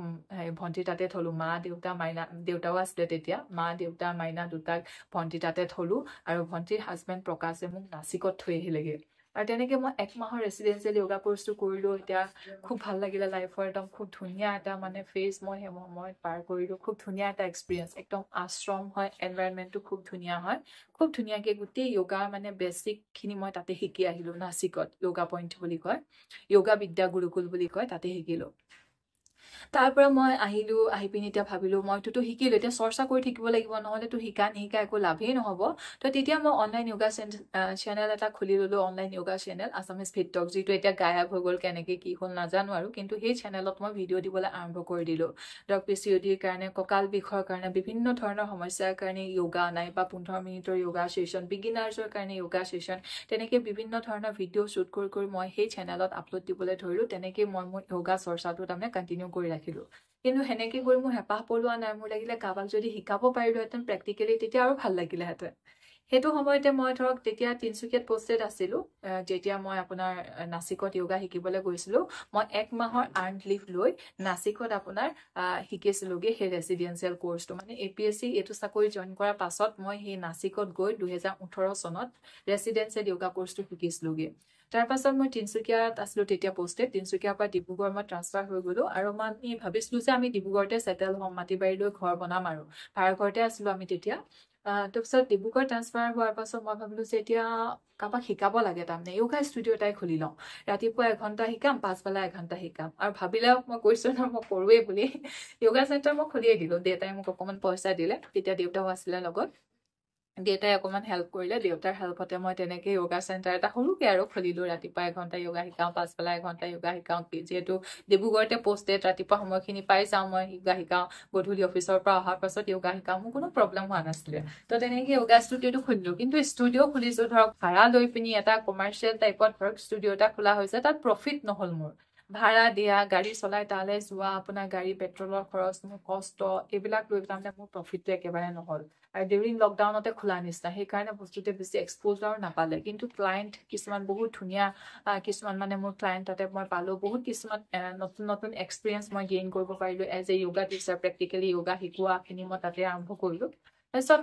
ভণ্টি তাতে থলোঁ মা দেউতা মাইনা দেউতাও আছিলে তেতিয়া। মা দেউতা মাইনা দুটাক ভণ্টি তাতে থলোঁ আৰু ভণ্টিৰ হাজবেণ্ড প্ৰকাশে মোক নাচিকত থৈ আহিলেগৈ। আৰু তেনেকৈ মই এক মাহৰ ৰেচিডেঞ্চিয়েল য়োগা কৰ্চটো কৰিলোঁ এতিয়া খুব ভাল লাগিলে লাইফৰ একদম খুব ধুনীয়া এটা মানে ফেজ মই সেই সময়ত পাৰ কৰিলোঁ। খুব ধুনীয়া এটা এক্সপিৰিয়েঞ্চ একদম আশ্ৰম হয় এনভাইৰনমেণ্টটো খুব ধুনীয়া হয়। খুব ধুনীয়াকৈ গোটেই য়োগা মানে বেচিকখিনি মই তাতে শিকি আহিলোঁ নাচিকত য়োগা পইণ্ট বুলি কয়। য়োগা বিদ্যা গুৰুকুল বুলি কয় তাতে শিকিলোঁ। তাৰ পৰা মই আহিলোঁ আহি পিনি এতিয়া ভাবিলোঁ মইতোতো শিকিলোঁ এতিয়া চৰ্চা কৰি থাকিব লাগিব নহ'লেতো শিকা নিশিকা একো লাভেই নহ'ব। তো তেতিয়া মই অনলাইন য়োগা চেনেল এটা খুলি ল'লোঁ অনলাইন য়োগা চেনেল আছামিজ ভিত্তক যিটো এতিয়া গায়ব হৈ গ'ল কেনেকৈ কি হ'ল নাজানো আৰু কিন্তু সেই চেনেলত মই ভিডিঅ' দিবলৈ আৰম্ভ কৰি দিলোঁ। ধৰক পি চি অ' ডিৰ কাৰণে কঁকাল বিষৰ কাৰণে বিভিন্ন ধৰণৰ সমস্যাৰ কাৰণে য়োগা নাইবা পোন্ধৰ মিনিটৰ য়োগা ছেশ্যন বিগিনাৰ্ছৰ কাৰণে য়োগা ছেশ্যন তেনেকৈ বিভিন্ন ধৰণৰ ভিডিঅ' শ্বুট কৰি কৰি মই সেই চেনেলত আপলোড দিবলৈ ধৰিলোঁ তেনেকৈ মই মোৰ য়োগা চৰ্চাটো তাৰমানে কণ্টিনিউ কৰি ৰাখিলোঁ। কিন্তু সেনেকৈ কৰি মোৰ হেঁপাহ পলোৱা নাই মোৰ লাগিলে কাৰোবাক যদি শিকাব পাৰিলোহেঁতেন প্ৰেক্টিকেলি তেতিয়া আৰু ভাল লাগিলেহেঁতেন। সেইটো সময়তে মই ধৰক তেতিয়া তিনিচুকীয়াত পষ্টেড আছিলোঁ যেতিয়া মই আপোনাৰ নাচিকত য়োগা শিকিবলৈ গৈছিলোঁ মই এক মাহৰ আৰ্ণ লিভ লৈ নাচিকত আপোনাৰ শিকিছিলোঁগৈ সেই ৰেচিডেঞ্চিয়েল কৰ্চটো মানে এ পি এছ চি এইটো চাকৰি জইন কৰাৰ পাছত মই সেই নাচিকত গৈ দুহেজাৰ ওঠৰ চনত ৰেচিডেঞ্চিয়েল য়োগা কৰ্চটো শিকিছিলোঁগৈ। তাৰপাছত মই তিনিচুকীয়াত আছিলোঁ তেতিয়া পষ্টেড তিনিচুকীয়াৰ পৰা ডিব্ৰুগড় মই ট্ৰান্সফাৰ হৈ গ'লোঁ আৰু মই আমি ভাবিছিলোঁ যে আমি ডিব্ৰুগড়তে ছেটেল হ'ম মাটি বাৰী লৈ ঘৰ বনাম আৰু। ভাড়া ঘৰতে আছিলোঁ আমি তেতিয়া। তাৰপিছত ডিব্ৰুগড় ট্ৰান্সফাৰ হোৱাৰ পাছত মই ভাবিলোঁ যে এতিয়া কাৰোবাক শিকাব লাগে তাৰমানে। য়োগা ষ্টুডিঅ' এটাই খুলি লওঁ। ৰাতিপুৱা এঘণ্টা শিকাম পাছবেলা এঘণ্টা শিকাম। আৰু ভাবিলে মই কৈছোঁ ন মই কৰোৱেই বুলি। য়োগা চেণ্টাৰ মই খুলিয়ে দিলোঁ। দেউতাই মোক অকণমান পইচা দিলে। তেতিয়া দেউতাও আছিলে লগত। দেউতাই অকণমান হেল্প কৰিলে দেউতাৰ হেল্পতে মই তেনেকৈ য়োগা চেণ্টাৰ এটা সৰুকৈ আৰু খুলিলোঁ ৰাতিপুৱা এঘণ্টা য়োগা শিকাওঁ পাছবেলা এঘণ্টা য়োগা শিকাওঁ যিহেতু ডিব্ৰুগড়তে পষ্টেড ৰাতিপুৱা সময়খিনি পাই যাওঁ মই য়োগা শিকাওঁ গধূলি অফিচৰ পৰা অহাৰ পাছত য়োগা শিকাওঁ মোৰ কোনো প্ৰব্লেম হোৱা নাছিলে। তো তেনেকৈ য়োগা ষ্টুডিঅ'টো খুলিলোঁ কিন্তু ষ্টুডিঅ' খুলিছোঁ ধৰক ভাড়া লৈ পিনি এটা কমাৰ্চিয়েল টাইপত ধৰক ষ্টুডিঅ' এটা খোলা হৈছে তাত প্ৰফিট নহ'ল মোৰ। ভাড়া দিয়া গাড়ী চলাই তালৈ যোৱা আপোনাৰ গাড়ী পেট্ৰলৰ খৰচ মোৰ কষ্ট এইবিলাক লৈ তাৰমানে মোৰ প্ৰফিটটো একেবাৰে নহ'ল। আৰু ডিউৰিং লকডাউনতে খোলা নিচিনা সেইকাৰণে বস্তুটোৱে বেছি এক্সপ'জাৰ নাপালে। কিন্তু ক্লাইণ্ট কিছুমান বহুত ধুনীয়া কিছুমান মানে মোৰ ক্লাইণ্ট তাতে মই পালোঁ। বহুত কিছুমান নতুন নতুন এক্সপিৰিয়েঞ্চ মই গেইন কৰিব পাৰিলোঁ। As a yoga teacher practically yoga শিকোৱাখিনি মই তাতে আৰম্ভ কৰিলোঁ। তাৰপিছত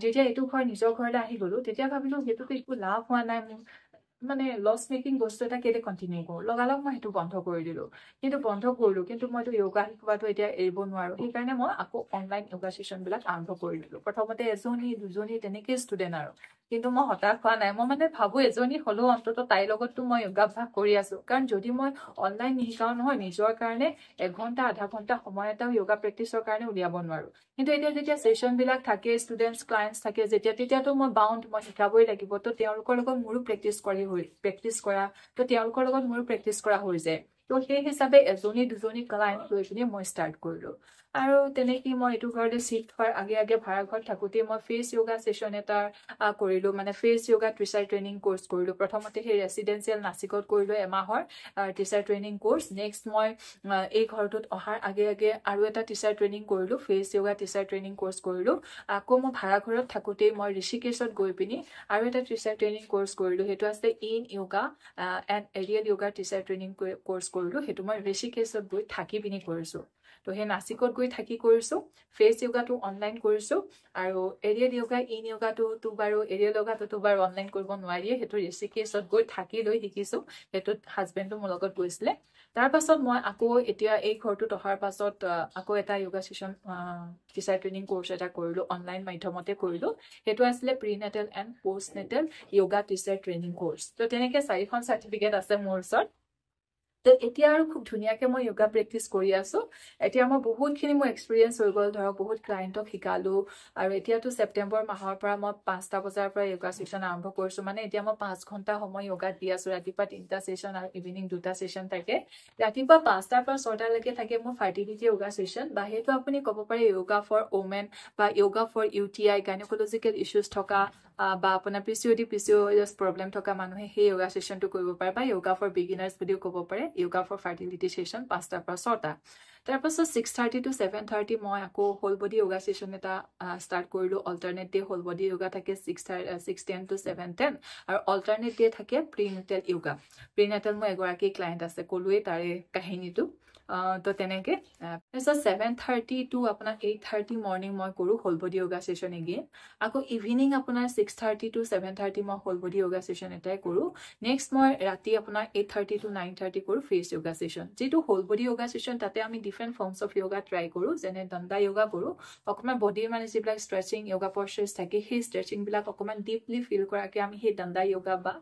যেতিয়া এইটো ঘৰ নিজৰ ঘৰলৈ আহি গ'লোঁ তেতিয়া ভাবিলোঁ সেইটোতো একো লাভ হোৱা নাই মোৰ। মানে লছ মেকিং বস্তু এটা কেলৈ কণ্টিনিউ কৰোঁ? লগালগ মই সেইটো বন্ধ কৰি দিলোঁ। কিন্তু বন্ধ কৰিলোঁ কিন্তু মইতো য়োগা শিকোৱাটো এতিয়া এৰিব নোৱাৰোঁ। সেইকাৰণে মই আকৌ অনলাইন য়োগা ছেশ্যনবিলাক আৰম্ভ কৰি দিলোঁ। প্ৰথমতে এজনী দুজনী তেনেকেই ষ্টুডেণ্ট আৰু। কিন্তু মই হতাশ হোৱা নাই। মই মানে ভাবোঁ এজনী হ'লেও অন্তত তাইৰ লগততো মই য়োগাভ্যাস কৰি আছোঁ। কাৰণ যদি মই অনলাইন নিশিকাওঁ নহয় নিজৰ কাৰণে এঘণ্টা আধা ঘণ্টা সময় এটাও য়োগা প্ৰেক্টিছৰ কাৰণে উলিয়াব নোৱাৰোঁ। কিন্তু এতিয়া যেতিয়া ছেশ্যনবিলাক থাকে ষ্টুডেণ্টছ ক্লায়েণ্টছ থাকে যেতিয়া তেতিয়াতো মই বাউণ্ড মই শিকাবই লাগিব। তো তেওঁলোকৰ লগত মোৰো প্ৰেক্টিছ কৰি হৈ প্ৰেক্টিছ কৰা তো তেওঁলোকৰ লগত মোৰো প্ৰেক্টিছ কৰা হৈ যায়। তো সেই হিচাপে এজনী দুজনী ক্লায়েণ্ট লৈ পিনি মই ষ্টাৰ্ট কৰিলোঁ। আৰু তেনেকেই মই এইটো ঘৰতে চিফ্ট হোৱাৰ আগে আগে ভাড়া ঘৰত থাকোঁতেই মই ফেচ য়োগা ছেশ্যন এটা কৰিলোঁ। মানে face yoga teacher training course কৰিলোঁ। প্ৰথমতে সেই ৰেচিডেঞ্চিয়েল নাচিকত কৰিলোঁ এমাহৰ টিচাৰ ট্ৰেইনিং কৰ্চ নেক্সট মই এই ঘৰটোত অহাৰ আগে আগে আৰু এটা টিচাৰ ট্ৰেইনিং কৰিলোঁ। Face yoga teacher training course কৰিলোঁ। আকৌ মই ভাড়া ঘৰত থাকোঁতেই মই ঋষিকেশত গৈ পিনি আৰু এটা টিচাৰ ট্ৰেইনিং কৰ্চ কৰিলোঁ। সেইটো আছে in yoga and aerial yoga teacher training course কৰিলোঁ। সেইটো মই ঋষিকেশত গৈ থাকি পিনি কৰিছোঁ। তো সেই নাচিকত গৈ থাকি কৰিছোঁ। ফেচ য়োগাটো অনলাইন কৰিছোঁ আৰু এৰিয়েল য়োগা ইন য়োগাটোতো বাৰু এৰিয়েল য়োগাটোতো বাৰু অনলাইন কৰিব নোৱাৰিয়ে সেইটো ঋষিকেশত গৈ থাকি লৈ শিকিছোঁ সেইটোত হাজবেণ্ডো মোৰ লগত গৈছিলে। তাৰপাছত মই আকৌ এতিয়া এই ঘৰটোত অহাৰ পাছত আকৌ এটা yoga session teacher training course এটা কৰিলোঁ অনলাইন মাধ্যমতে কৰিলোঁ। সেইটো আছিলে prenatal and postnatal yoga teacher training course তো তেনেকৈ চাৰিখন চাৰ্টিফিকেট আছে মোৰ ওচৰত। এতিয়া আৰু খুব ধুনীয়াকৈ মই য়োগা প্ৰেক্টিছ কৰি আছোঁ। এতিয়া মই বহুতখিনি মোৰ এক্সপিৰিয়েঞ্চ হৈ গ'ল ধৰক বহুত ক্লাইণ্টক শিকালোঁ আৰু এতিয়াতো ছেপ্টেম্বৰ মাহৰ পৰা মই পাঁচটা বজাৰ পৰা য়োগা ছেশ্যন আৰম্ভ কৰিছোঁ। মানে এতিয়া মই পাঁচ ঘণ্টা সময় য়োগাত দি আছোঁ ৰাতিপুৱা তিনিটা ছেশ্যন আৰু ইভিনিং দুটা ছেশ্যন থাকে। ৰাতিপুৱা পাঁচটাৰ পৰা ছটালৈকে থাকে মোৰ ফাৰ্টিলিটি য়োগা ছেশ্যন বা সেইটো আপুনি ক'ব পাৰে য়োগা ফৰ ওমেন বা yoga for U T I gynaecological issues থকা বা আপোনাৰ P C O' D P C O' S problem থকা মানুহে সেই য়োগা ছেশ্যনটো কৰিব পাৰে বা য়োগা ফৰ বিগিনাৰ্ছ বুলিও ক'ব পাৰে। য়োগা ফৰ ফাৰ্টিলিটি ছেশ্যন পাঁচটাৰ পৰা ছটা। তাৰপাছত six thirty to seven thirty মই আকৌ হোল বডি য়োগা ছেশ্যন এটা ষ্টাৰ্ট কৰিলোঁ। Alternate day whole body yoga থাকে six thirty six ten to seven ten আৰু অল্টাৰনেট ডে থাকে prenatal yoga prenatal মোৰ এগৰাকী ক্লায়েণ্ট আছে ক'লোৱেই তাৰে কাহিনীটো। তো তেনেকৈ। তাৰপিছত ছেভেন থাৰ্টি টু আপোনাৰ এইট থাৰ্টি মৰ্ণিং মই কৰোঁ whole body yoga session again আকৌ ইভিনিং আপোনাৰ six thirty to seven thirty মই হোল বডি য়োগা ছেশ্যন এটাই কৰোঁ। নেক্সট মই ৰাতি আপোনাৰ eight thirty to nine thirty কৰোঁ ফেচ য়োগা ছেশ্যন যিটো হোল বডি য়োগা ছেশ্যন তাতে আমি different forms of yoga try কৰোঁ যেনে দণ্ডা য়োগা কৰোঁ। অকণমান বডিৰ মানে যিবিলাক ষ্ট্ৰেচিং য়োগা পৰ্চাৰ্ছ থাকে সেই ষ্ট্ৰেচিংবিলাক অকণমান ডিপলি ফিল কৰাকৈ আমি সেই দণ্ডা য়োগা বা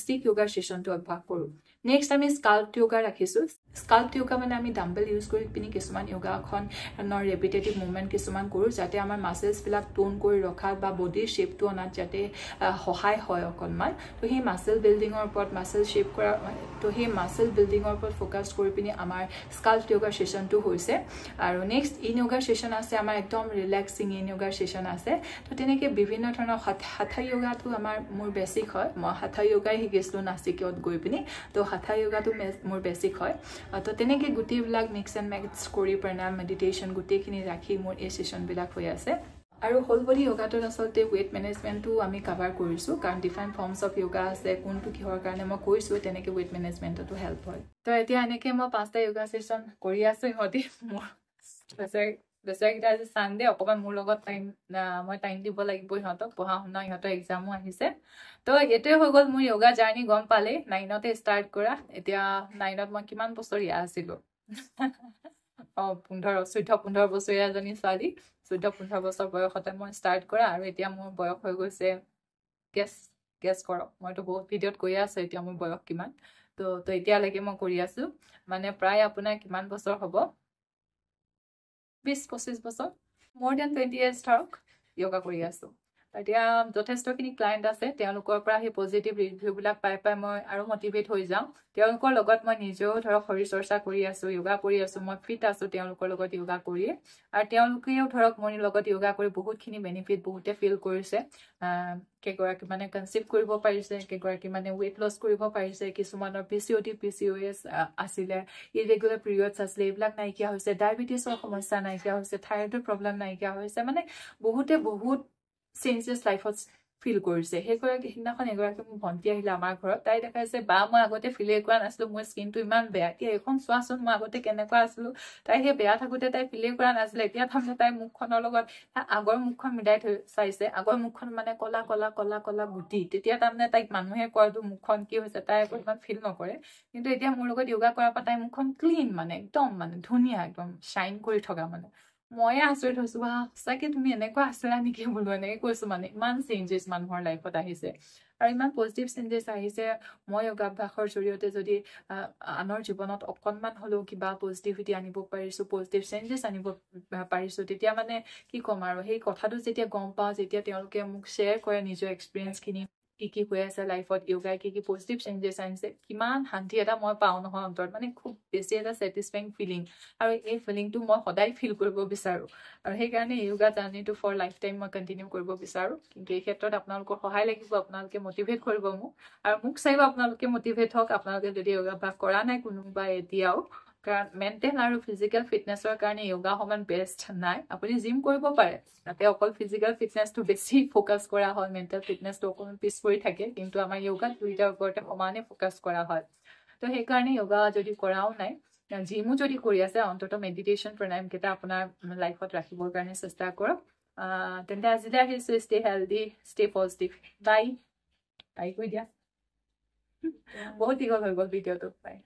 ষ্টিক য়োগাৰ ছেশ্যনটো অভ্যাস কৰোঁ। নেক্সট আমি স্কাল্প য়োগা ৰাখিছোঁ। স্কাল্প য়োগা মানে আমি ডাম্বেল ইউজ কৰি পিনি কিছুমান য়োগাখনৰ ৰেপিটেটিভ মুভমেণ্ট কিছুমান কৰোঁ যাতে আমাৰ মাছেলছবিলাক টোন কৰি ৰখাত বা বডিৰ শ্বেপটো অনাত যাতে সহায় হয় অকণমান তো সেই মাছেল বিল্ডিঙৰ ওপৰত মাছেল শ্বেপ কৰা তো সেই মাছেল বিল্ডিঙৰ ওপৰত ফ'কাছ কৰি পিনি আমাৰ স্কাল্প য়োগাৰ ছেশ্যনটো হৈছে। আৰু নেক্সট ইন য়োগাৰ ছেশ্যন আছে আমাৰ একদম ৰিলেক্সিং ইন য়োগাৰ ছেশ্যন আছে। তো তেনেকৈ বিভিন্ন ধৰণৰ হাথা য়োগাটো আমাৰ মোৰ বেছিক হয়। মই হাথা য়োগাই শিকিছিলোঁ নাচিকত গৈ পিনি। তো হাথা য়োগাটো মোৰ বেছিক হয়। তো তেনেকৈ গোটেইবিলাক মিক্স এণ্ড মেক্স কৰি প্ৰণাম মেডিটেশ্যন গোটেইখিনি ৰাখি মোৰ এই ছেশ্যনবিলাক হৈ আছে। আৰু হোল বডি য়োগাটোত আচলতে ৱেইট মেনেজমেণ্টটো আমি কাভাৰ কৰিছোঁ কাৰণ ডিফাৰেণ্ট ফৰ্মছ অফ য়োগা আছে কোনটো কিহৰ কাৰণে মই কৈছোঁ তেনেকৈ ৱেইট মেনেজমেণ্টতো হেল্প হয়। তো এতিয়া এনেকৈ মই পাঁচটা য়োগা ছেশ্যন কৰি আছোঁ ইহঁতি মোৰ বেচেৰাকেইটা আজি চানডে অকণমান মোৰ লগত টাইম মই টাইম দিব লাগিব ইহঁতক পঢ়া শুনা ইহঁতৰ এক্সামো আহিছে। তো এইটোৱে হৈ গ'ল মোৰ য়োগা জাৰ্ণি গম পালেই নাইনতে ষ্টাৰ্ট কৰা। এতিয়া নাইনত মই কিমান বছৰীয়া আছিলোঁ? *laughs* অঁ পোন্ধৰ চৈধ্য পোন্ধৰ বছৰীয়া এজনী ছোৱালী। চৈধ্য পোন্ধৰ বছৰ বয়সতে মই ষ্টাৰ্ট কৰা আৰু এতিয়া মোৰ বয়স হৈ গৈছে গেছ গেছ কৰক। মইতো বহুত ভিডিঅ'ত কৈয়ে আছোঁ এতিয়া মোৰ বয়স কিমান। তো তো এতিয়ালৈকে মই কৰি আছোঁ। মানে প্ৰায় আপোনাৰ কিমান বছৰ হ'ব? বিছ পঁচিছ বছৰ মোৰ দেন টুৱেণ্টি ইয়াৰ্ছ ধৰক য়োগা কৰি আছোঁ এতিয়া যথেষ্টখিনি ক্লাইণ্ট আছে তেওঁলোকৰ পৰা সেই পজিটিভ ৰিভিউবিলাক পাই পাই মই আৰু মটিভেট হৈ যাওঁ। তেওঁলোকৰ লগত মই নিজেও ধৰক শৰীৰ চৰ্চা কৰি আছোঁ য়োগা কৰি আছোঁ মই ফিট আছোঁ তেওঁলোকৰ লগত য়োগা কৰিয়ে। আৰু তেওঁলোকেও ধৰক মোৰ লগত য়োগা কৰি বহুতখিনি বেনিফিট বহুতে ফিল কৰিছে। কেইগৰাকী মানে কনচিভ কৰিব পাৰিছে কেইগৰাকী মানে ৱেইট লছ কৰিব পাৰিছে কিছুমানৰ P C O' D P C O' S আছিলে ইৰেগুলাৰ পিৰিয়ডছ আছিলে এইবিলাক নাইকিয়া হৈছে ডায়েবেটিছৰ সমস্যা নাইকিয়া হৈছে থাইৰয়ডৰ প্ৰব্লেম নাইকিয়া হৈছে মানে বহুতে বহুত চেঞ্জেছ লাইফত ফিল কৰিছে সেইগৰাকী সিদিনাখন এগৰাকী মোৰ ভণ্টি আহিলে আমাৰ ঘৰত তাই দেখাইছে বা মই আগতে ফিলেই কৰা নাছিলোঁ মোৰ স্কিনটো ইমান বেয়া। এতিয়া এইখন চোৱাচোন মই আগতে কেনেকুৱা আছিলোঁ? তাই সেই বেয়া থাকোঁতে তাই ফিলেই কৰা নাছিলে। এতিয়া তাৰমানে তাই মুখখনৰ লগত আগৰ মুখখন মিলাই থৈ চাইছে। আগৰ মুখখন মানে কলা কলা কলা কলা গুটি। তেতিয়া তাৰমানে তাইক মানুহে কয়তো মুখখন কি হৈছে? তাই একো ইমান ফিল নকৰে। কিন্তু এতিয়া মোৰ লগত য়োগা কৰাৰ পৰা তাই মুখখন ক্লিন মানে একদম মানে ধুনীয়া একদম শ্বাইন কৰি থকা মানে। ময়ে আচৰিত হৈছো বা সঁচাকে তুমি এনেকুৱা আছিলা নেকি বোলো এনেকে কৈছো মানে ইমান চেঞ্জেছ মানুহৰ লাইফত আহিছে আৰু ইমান পজিটিভ চেঞ্জেছ আহিছে মই যোগাভ্যাসৰ জৰিয়তে যদি আনৰ জীৱনত অকণমান হ'লেও কিবা পজিটিভিটি আনিব পাৰিছোঁ পজিটিভ চেঞ্জেছ আনিব পাৰিছোঁ তেতিয়া মানে কি ক'ম আৰু সেই কথাটো যেতিয়া গম পাওঁ যেতিয়া তেওঁলোকে মোক শ্বেয়াৰ কৰে নিজৰ এক্সপিৰিয়েঞ্চখিনি কি কি হৈ আছে লাইফত য়োগাই কি কি পজিটিভ চেঞ্জেছ আনিছে কিমান শান্তি এটা মই পাওঁ নহয় অন্তৰত মানে খুব বেছি এটা ছেটিছফাইং ফিলিং আৰু এই ফিলিংটো মই সদায় ফিল কৰিব বিচাৰোঁ আৰু সেইকাৰণে য়োগা জাৰ্ণিটো ফৰ লাইফ টাইম মই কণ্টিনিউ কৰিব বিচাৰোঁ কিন্তু এই ক্ষেত্ৰত আপোনালোকৰ সহায় লাগিব আপোনালোকে মটিভেট কৰিব মোক আৰু মোক চাইব আপোনালোকে মটিভেট হওক আপোনালোকে যদি য়োগাভ্যাস কৰা নাই কোনোবা এতিয়াও কাৰণ মেণ্টেল আৰু ফিজিকেল ফিটনেছৰ কাৰণে য়োগা সমান বেষ্ট নাই। আপুনি জিম কৰিব পাৰে। তাতে অকল ফিজিকেল ফিটনেছটো বেছি ফ'কাছ কৰা হয় মেণ্টেল ফিটনেছটো অকণমান পিছ পৰি থাকে কিন্তু আমাৰ য়োগাত দুইটাৰ ওপৰতে সমানে ফ'কাছ কৰা হয়। তো সেইকাৰণে য়োগা যদি কৰাও নাই জিমো যদি কৰি আছে অন্ততঃ মেডিটেশ্যন প্ৰণায়ামকেইটা আপোনাৰ লাইফত ৰাখিবৰ কাৰণে চেষ্টা কৰক। তেন্তে আজিলৈ আহিছোঁ stay healthy stay positive bye bye কৈ দিয়া। বহুত দীঘল হৈ গ'ল ভিডিঅ'টো বাই